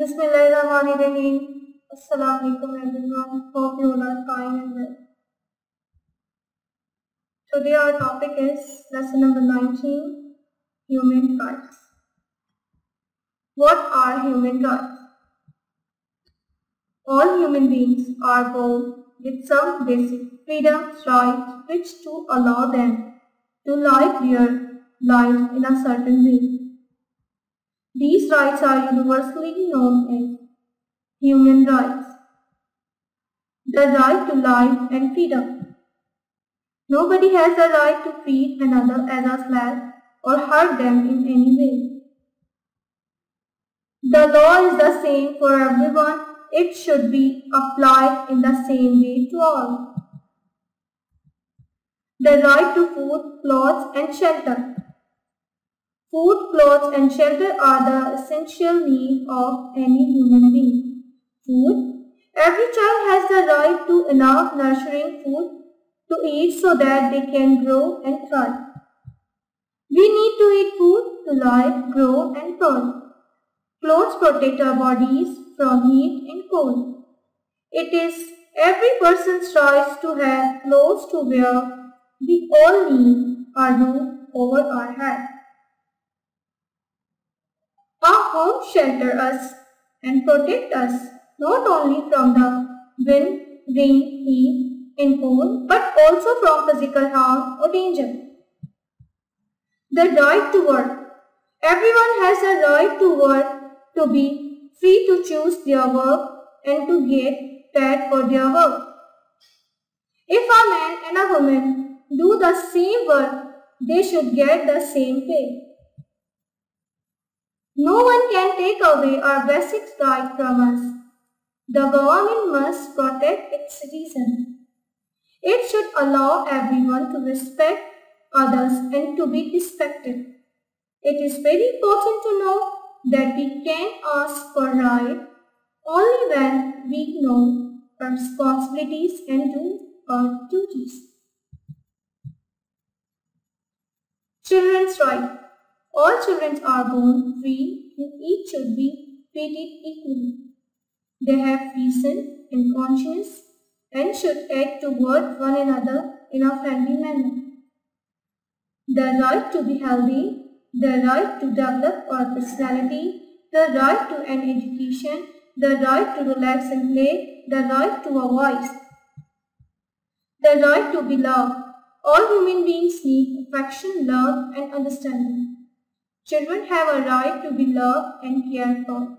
Bismillahirrahmanirrahim. Assalamu alaikum everyone. Hope you all are fine and well. Today our topic is lesson number 19, human rights. What are human rights? All human beings are born with some basic freedoms, rights which to allow them to live their lives in a certain way. These rights are universally known as human rights. The right to life and freedom. Nobody has the right to treat another as a slave or hurt them in any way. The law is the same for everyone. It should be applied in the same way to all. The right to food, clothes and shelter. Food, clothes and shelter are the essential needs of any human being. Food. Every child has the right to enough nourishing food to eat so that they can grow and thrive. We need to eat food to live, grow and thrive. Clothes protect our bodies from heat and cold. It is every person's choice to have clothes to wear. We all need a roof over our head. Our home shelter us and protect us not only from the wind, rain, heat and cold but also from physical harm or danger. The right to work. Everyone has a right to work, to be free to choose their work and to get paid for their work. If a man and a woman do the same work, they should get the same pay. No one can take away our basic right from us. The government must protect its citizens. It should allow everyone to respect others and to be respected. It is very important to know that we can ask for right only when we know our responsibilities and do our duties. Children's right. All children are born free and each should be treated equally. They have reason and conscience and should act toward one another in a friendly manner. The right to be healthy, the right to develop our personality, the right to an education, the right to relax and play, the right to a voice, the right to be loved. All human beings need affection, love and understanding. Children have a right to be loved and cared for.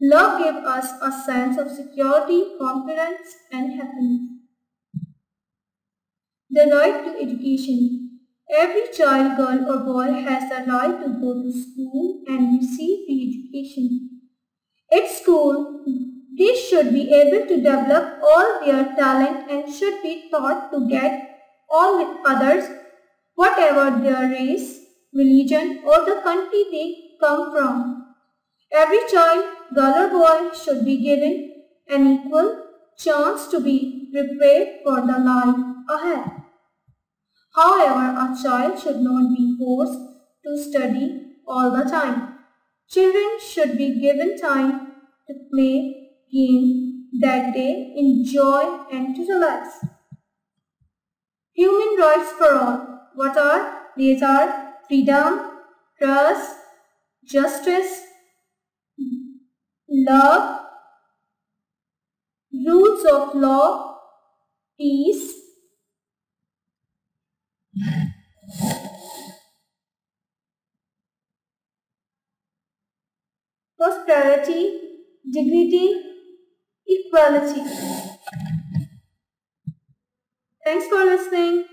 Love gives us a sense of security, confidence and happiness. The right to education. Every child, girl or boy has the right to go to school and receive free education. At school, they should be able to develop all their talent and should be taught to get on with others, whatever their race, religion or the country they come from. Every child, girl or boy should be given an equal chance to be prepared for the life ahead. However, a child should not be forced to study all the time. Children should be given time to play games that they enjoy and to relax. Human rights for all. What are? These are freedom, trust, justice, love, rules of law, peace, prosperity, dignity, equality. Thanks for listening.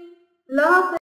Love.